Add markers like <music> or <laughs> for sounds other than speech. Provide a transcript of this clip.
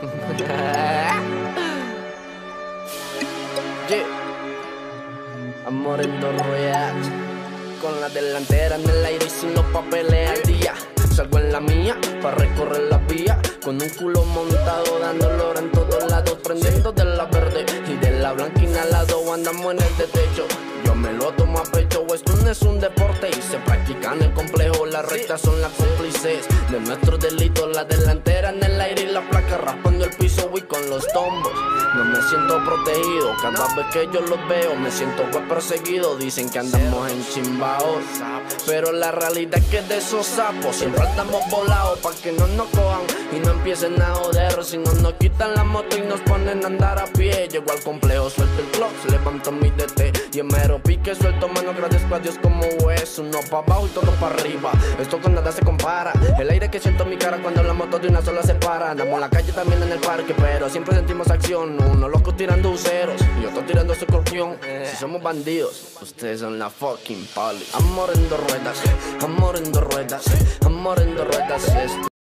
<laughs> yeah. Amor en dos ruedas. Con la delantera en el aire y sin los papeles al día. Salgo en la mía para recorrer la vía. Con un culo montado dando olor en todos lados. Prendiendo de la verde y de la blanca inhalado. Andamos en el de techo. Yo me lo tomo a pecho, esto no es un deporte y se practica en el complejo. Las rectas son las cómplices de nuestro delito. La delantera en el aire closed. No me siento protegido, cada vez que yo los veo me siento pues perseguido. Dicen que andamos en chimbaos, pero la realidad es que de esos sapos siempre andamos volados para que no nos cojan y no empiecen a joder. Si no nos quitan la moto y nos ponen a andar a pie, llego al complejo, suelto el clock, levanto mi DT y en mero pique suelto mano, agradezco a Dios como hueso. Uno pa' abajo y todo para arriba. Esto con nada se compara. El aire que siento en mi cara cuando la moto de una sola se para. Andamos en la calle también en el parque, pero siempre sentimos acción. Uno loco tirando ceros y otro tirando su escorpión. Si somos bandidos, ustedes son la fucking poli. Amor en dos ruedas, amor en dos ruedas, amor en dos ruedas. Esto